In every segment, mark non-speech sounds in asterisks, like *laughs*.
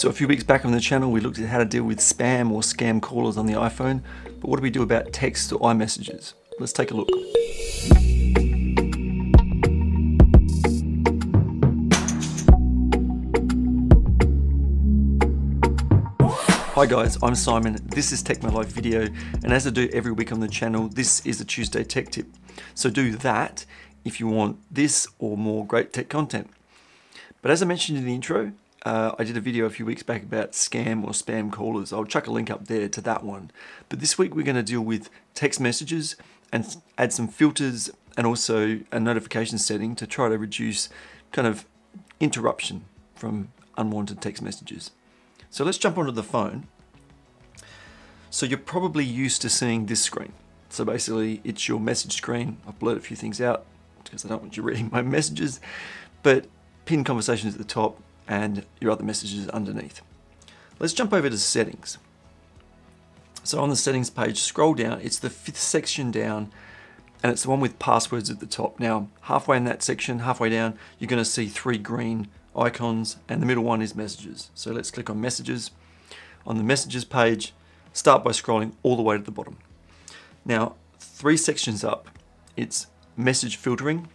So a few weeks back on the channel, we looked at how to deal with spam or scam callers on the iPhone, but what do we do about text or iMessages? Let's take a look. Hi guys, I'm Simon, this is Tech My Life video, and as I do every week on the channel, this is a Tuesday tech tip. So do that if you want this or more great tech content. But as I mentioned in the intro, uh, I did a video a few weeks back about scam or spam callers. I'll chuck a link up there to that one. But this week we're going to deal with text messages and add some filters and also a notification setting to try to reduce kind of interruption from unwanted text messages. So let's jump onto the phone. So you're probably used to seeing this screen. So basically it's your message screen. I've blurred a few things out because I don't want you reading my *laughs* messages, but pin conversations at the top and your other messages underneath. Let's jump over to settings. So on the settings page, scroll down, it's the fifth section down and it's the one with passwords at the top. Now, halfway in that section, halfway down, you're gonna see three green icons, and the middle one is messages. So let's click on messages. On the messages page, start by scrolling all the way to the bottom. Now, three sections up, it's message filtering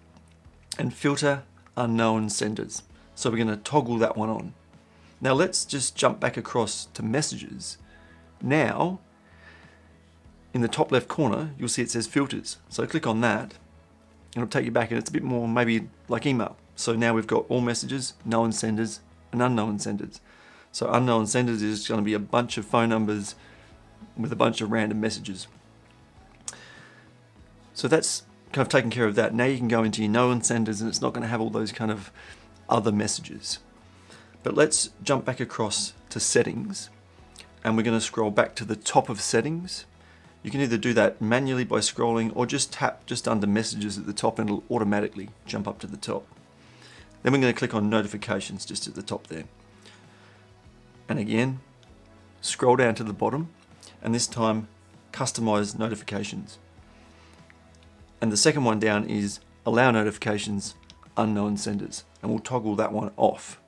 and filter unknown senders. So we're gonna toggle that one on. Now let's just jump back across to messages. Now, in the top left corner, you'll see it says filters. So click on that, and it'll take you back and it's a bit more maybe like email. So now we've got all messages, known senders, and unknown senders. So unknown senders is going to be a bunch of phone numbers with a bunch of random messages. So that's kind of taken care of that. Now you can go into your known senders and it's not going to have all those kind of other messages. But let's jump back across to settings and we're going to scroll back to the top of settings. You can either do that manually by scrolling or just tap just under messages at the top and it'll automatically jump up to the top. Then we're going to click on notifications just at the top there. And again, scroll down to the bottom and this time customize notifications. And the second one down is allow notifications unknown senders and we'll toggle that one off.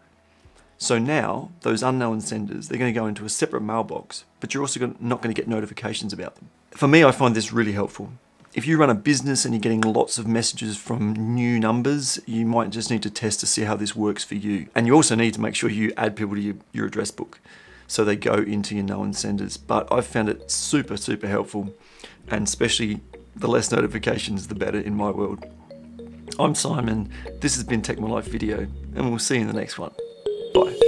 So now those unknown senders, they're going to go into a separate mailbox, but you're also not going to get notifications about them. For me, I find this really helpful if you run a business and you're getting lots of messages from new numbers, you might just need to test to see how this works for you. And you also need to make sure you add people to your, your address book so they go into your known senders. But I've found it super, super helpful and especially the less notifications, the better in my world. I'm Simon, this has been Tech My Life Video and we'll see you in the next one. Bye.